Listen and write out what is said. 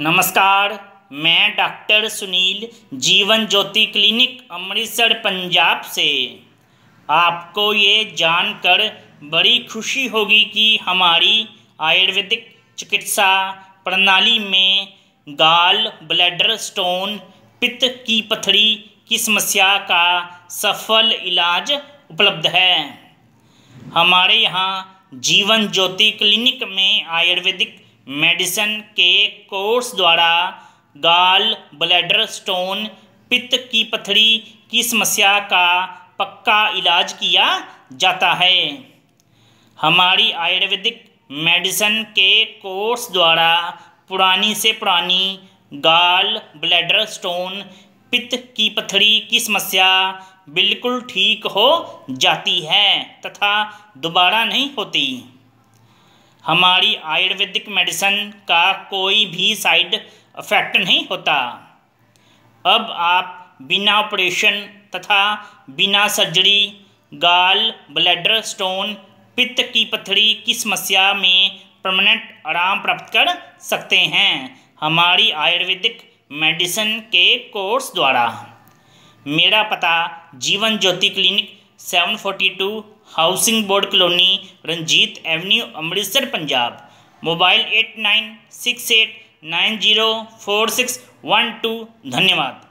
नमस्कार, मैं डॉक्टर सुनील, जीवन ज्योति क्लिनिक, अमृतसर, पंजाब से। आपको ये जानकर बड़ी खुशी होगी कि हमारी आयुर्वेदिक चिकित्सा प्रणाली में गाल ब्लैडर स्टोन पित्त की पथरी की समस्या का सफल इलाज उपलब्ध है। हमारे यहाँ जीवन ज्योति क्लिनिक में आयुर्वेदिक मेडिसिन के कोर्स द्वारा गाल ब्लैडर स्टोन, पित्त की पथरी की समस्या का पक्का इलाज किया जाता है। हमारी आयुर्वेदिक मेडिसिन के कोर्स द्वारा पुरानी से पुरानी गाल ब्लैडर स्टोन, पित्त की पथरी की समस्या बिल्कुल ठीक हो जाती है तथा दोबारा नहीं होती। हमारी आयुर्वेदिक मेडिसिन का कोई भी साइड इफ़ेक्ट नहीं होता। अब आप बिना ऑपरेशन तथा बिना सर्जरी, गाल, ब्लैडर, स्टोन, पित्त की पथरी की समस्या में परमानेंट आराम प्राप्त कर सकते हैं हमारी आयुर्वेदिक मेडिसिन के कोर्स द्वारा। मेरा पता Jeevan Jyoti clinic seven forty two housing board colony, Ranjit avenue, Amritsar, Punjab. Mobile eight nine six eight nine zero four six one two. धन्यवाद।